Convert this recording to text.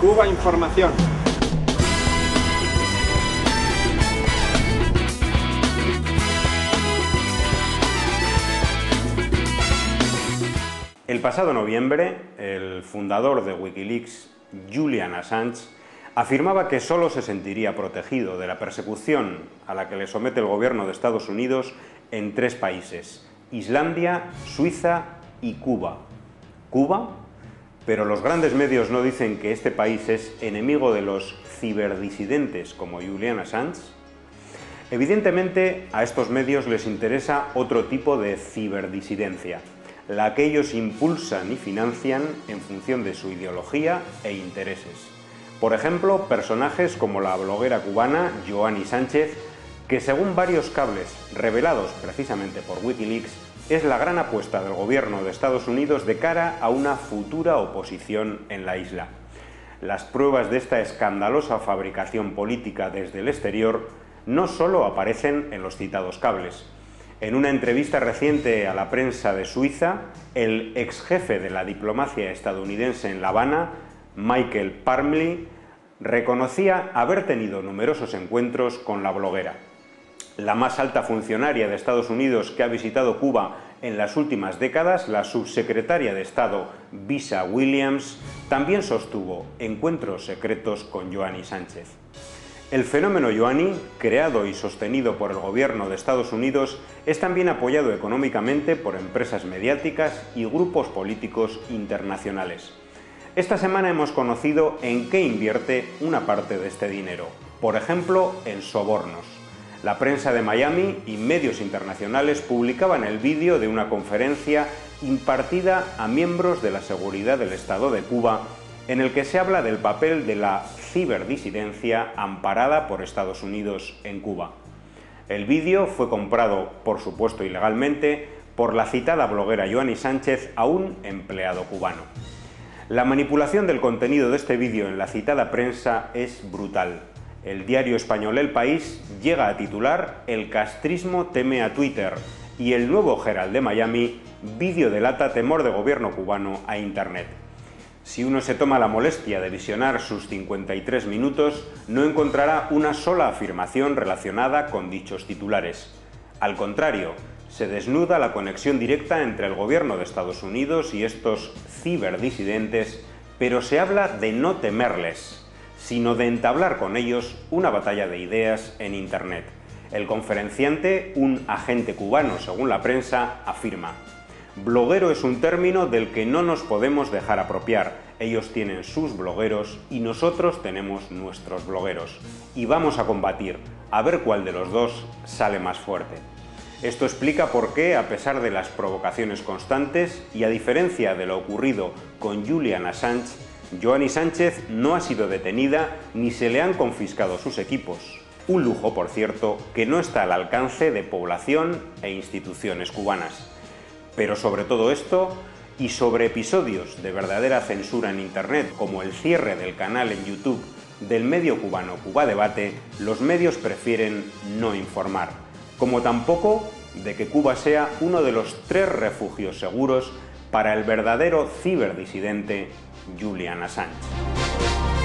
Cuba Información. El pasado noviembre, el fundador de Wikileaks, Julian Assange, afirmaba que solo se sentiría protegido de la persecución a la que le somete el gobierno de Estados Unidos en tres países, Islandia, Suiza y Cuba. ¿Cuba? Pero los grandes medios no dicen que este país es enemigo de los ciberdisidentes como Julian Assange. Evidentemente a estos medios les interesa otro tipo de ciberdisidencia, la que ellos impulsan y financian en función de su ideología e intereses. Por ejemplo, personajes como la bloguera cubana Joanny Sánchez, que según varios cables revelados precisamente por Wikileaks, es la gran apuesta del gobierno de Estados Unidos de cara a una futura oposición en la isla. Las pruebas de esta escandalosa fabricación política desde el exterior no solo aparecen en los citados cables, en una entrevista reciente a la prensa de Suiza, el ex jefe de la diplomacia estadounidense en La Habana, Michael Parmley, reconocía haber tenido numerosos encuentros con la bloguera. La más alta funcionaria de Estados Unidos que ha visitado Cuba en las últimas décadas, la subsecretaria de Estado Visa Williams, también sostuvo encuentros secretos con Joanny Sánchez. El fenómeno Yoani, creado y sostenido por el gobierno de Estados Unidos, es también apoyado económicamente por empresas mediáticas y grupos políticos internacionales. Esta semana hemos conocido en qué invierte una parte de este dinero, por ejemplo, en sobornos. La prensa de Miami y medios internacionales publicaban el vídeo de una conferencia impartida a miembros de la seguridad del Estado de Cuba en el que se habla del papel de la ciberdisidencia amparada por Estados Unidos en Cuba. El vídeo fue comprado, por supuesto ilegalmente, por la citada bloguera Joanny Sánchez a un empleado cubano. La manipulación del contenido de este vídeo en la citada prensa es brutal. El diario español El País llega a titular El castrismo teme a Twitter y el nuevo Herald de Miami, vídeo delata temor de gobierno cubano a Internet. Si uno se toma la molestia de visionar sus 53 minutos, no encontrará una sola afirmación relacionada con dichos titulares. Al contrario, se desnuda la conexión directa entre el gobierno de Estados Unidos y estos ciberdisidentes, pero se habla de no temerles, sino de entablar con ellos una batalla de ideas en Internet. El conferenciante, un agente cubano según la prensa, afirma Bloguero es un término del que no nos podemos dejar apropiar. Ellos tienen sus blogueros y nosotros tenemos nuestros blogueros. Y vamos a combatir, a ver cuál de los dos sale más fuerte. Esto explica por qué, a pesar de las provocaciones constantes y a diferencia de lo ocurrido con Julian Assange, Joanny Sánchez no ha sido detenida ni se le han confiscado sus equipos. Un lujo, por cierto, que no está al alcance de población e instituciones cubanas. Pero sobre todo esto y sobre episodios de verdadera censura en Internet, como el cierre del canal en YouTube del medio cubano Cuba Debate, los medios prefieren no informar, como tampoco de que Cuba sea uno de los tres refugios seguros para el verdadero ciberdisidente Julian Assange.